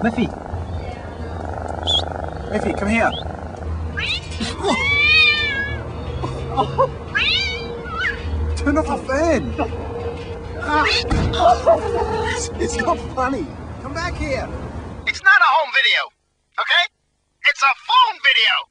Miffy. Miffy, come here. Turn off the fan. It's, not funny. Come back here. It's not a home video, okay? It's a phone video.